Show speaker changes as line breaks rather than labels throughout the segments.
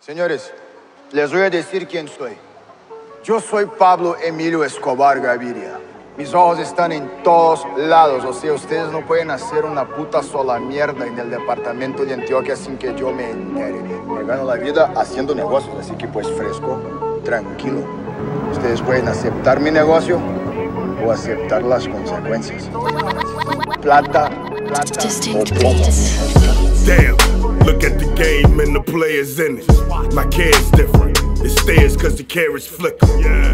Señores, les voy a decir quién soy. Yo soy Pablo Emilio Escobar Gaviria. Mis ojos están en todos lados, o sea, ustedes no pueden hacer una puta sola mierda en el departamento de Antioquia sin que yo me entere. Me gano la vida haciendo negocios, así que pues fresco, tranquilo. Ustedes pueden aceptar mi negocio o aceptar las consecuencias. Plata, plata o plomo.
Damn, look at the game and the players in it. My care's different. It stares cause the carrots flicker.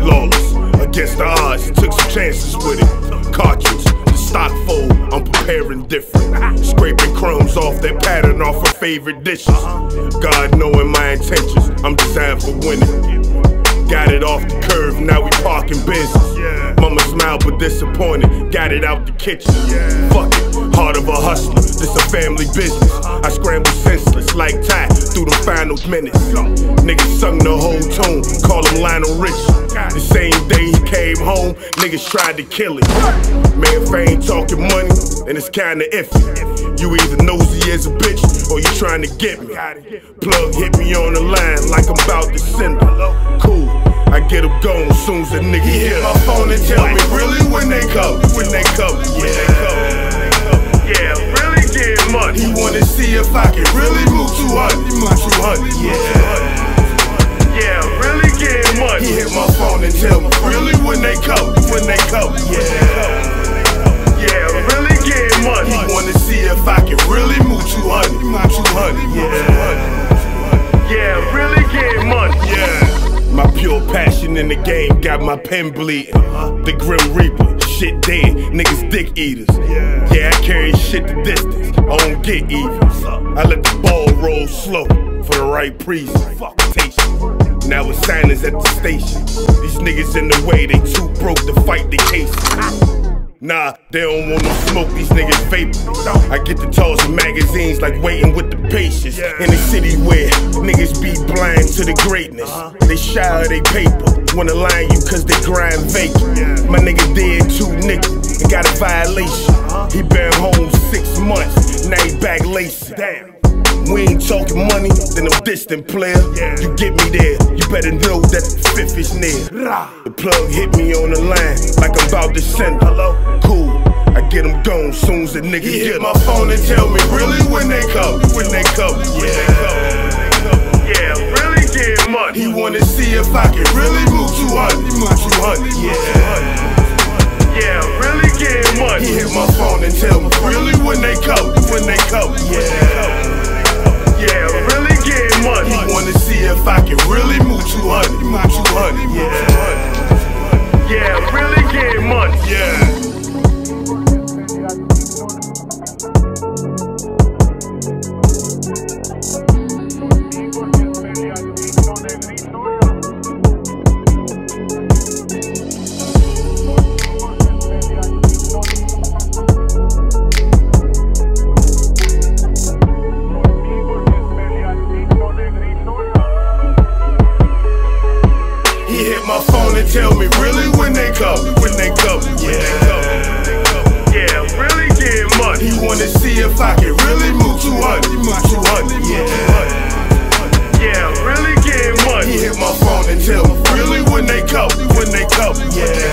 Lawless, against the odds, took some chances with it. Cartridge, the stock fold, I'm preparing different. Scraping crumbs off that pattern off her favorite dishes. God knowing my intentions, I'm designed for winning. Got it off the curve, now we parking business. Mama smiled but disappointed, got it out the kitchen. Yeah. Fuck it, heart of a hustler, this a family business. I scramble senseless like Ty through the final minutes. Niggas sung the whole tune, call him Lionel Richie. The same day he came home, niggas tried to kill him. Man, fame talking money, and it's kinda iffy. You either nosy as a bitch or you trying to get me. Plug hit me on the line like I'm about to send her. Cool. I get him gone soon as a nigga hit my phone and tell me really when they come, when they come, when they come. Yeah, really get money. He wanna see if I can really move 200, move 200. Yeah. Yeah, really get money. He hit my phone and tell me really when they come, when they come. Yeah. Yeah, really get money. He wanna see if I can really move 200, move 200. Yeah. Yeah, really get money. Yeah. My pure passion in the game got my pen bleeding. The Grim Reaper, shit dead, niggas dick eaters. Yeah, I carry shit the distance, I don't get evens. I let the ball roll slow for the right reason. Fuck. Now it's silence at the station. These niggas in the way, they too broke to fight the case. Nah, they don't want no smoke, these niggas vapor. I get the tossing magazines like waiting with the patience. In a city where niggas be blind to the greatness. Uh-huh. They shy of they paper, wanna line you cause they grind vacant. My nigga dead two niggas and got a violation. Uh-huh. He been home six months, now he back lacing. Damn. We ain't talking money, then I'm distant player. You get me there, you better know that the fifth is near. Plug hit me on the line like I'm about to send. Hello, cool. I get him gone soon as the nigga he hit my phone and tell me really when they come, when they come, yeah. Yeah, really get money. He wanna see if I can really move 200, move 200, yeah. Yeah, really get money. He hit my phone and tell me really when they come, when they come, yeah. Yeah, really He hit my phone and tell me really when they come, when they come, yeah. Yeah, really get money. He wanna see if I can really move 200, move 200, yeah. Hit my phone and tell me really when they come, when they come, yeah.